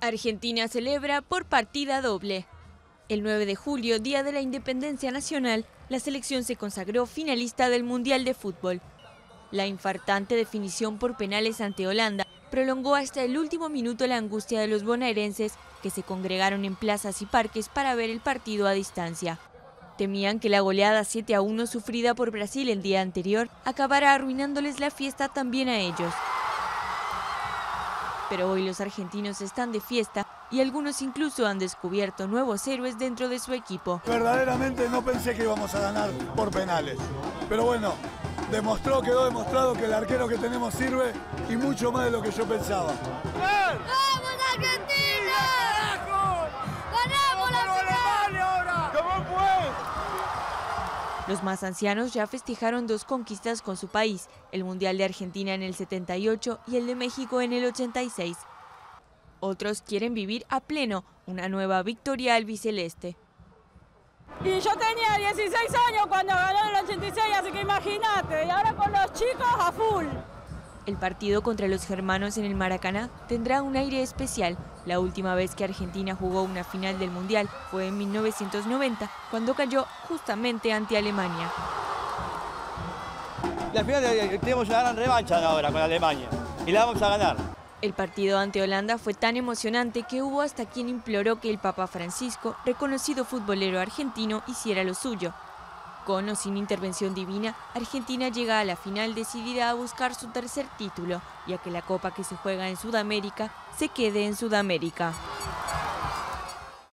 Argentina celebra por partida doble. El 9 de julio, Día de la Independencia Nacional, la selección se consagró finalista del Mundial de Fútbol. La infartante definición por penales ante Holanda prolongó hasta el último minuto la angustia de los bonaerenses que se congregaron en plazas y parques para ver el partido a distancia. Temían que la goleada 7 a 1 sufrida por Brasil el día anterior acabara arruinándoles la fiesta también a ellos pero hoy los argentinos están de fiesta y algunos incluso han descubierto nuevos héroes dentro de su equipo. Verdaderamente no pensé que íbamos a ganar por penales, pero bueno, demostró, quedó demostrado que el arquero que tenemos sirve y mucho más de lo que yo pensaba. ¡Vamos Argentina! Los más ancianos ya festejaron dos conquistas con su país, el Mundial de Argentina en el 78 y el de México en el 86. Otros quieren vivir a pleno una nueva victoria albiceleste. Y yo tenía 16 años cuando ganó el 86, así que imagínate, y ahora con los chicos a full. El partido contra los germanos en el Maracaná tendrá un aire especial. La última vez que Argentina jugó una final del Mundial fue en 1990, cuando cayó justamente ante Alemania. La final tenemos una gran revancha ahora con Alemania y la vamos a ganar. El partido ante Holanda fue tan emocionante que hubo hasta quien imploró que el Papa Francisco, reconocido futbolero argentino, hiciera lo suyo. Con o sin intervención divina, Argentina llega a la final decidida a buscar su tercer título y a que la copa que se juega en Sudamérica se quede en Sudamérica.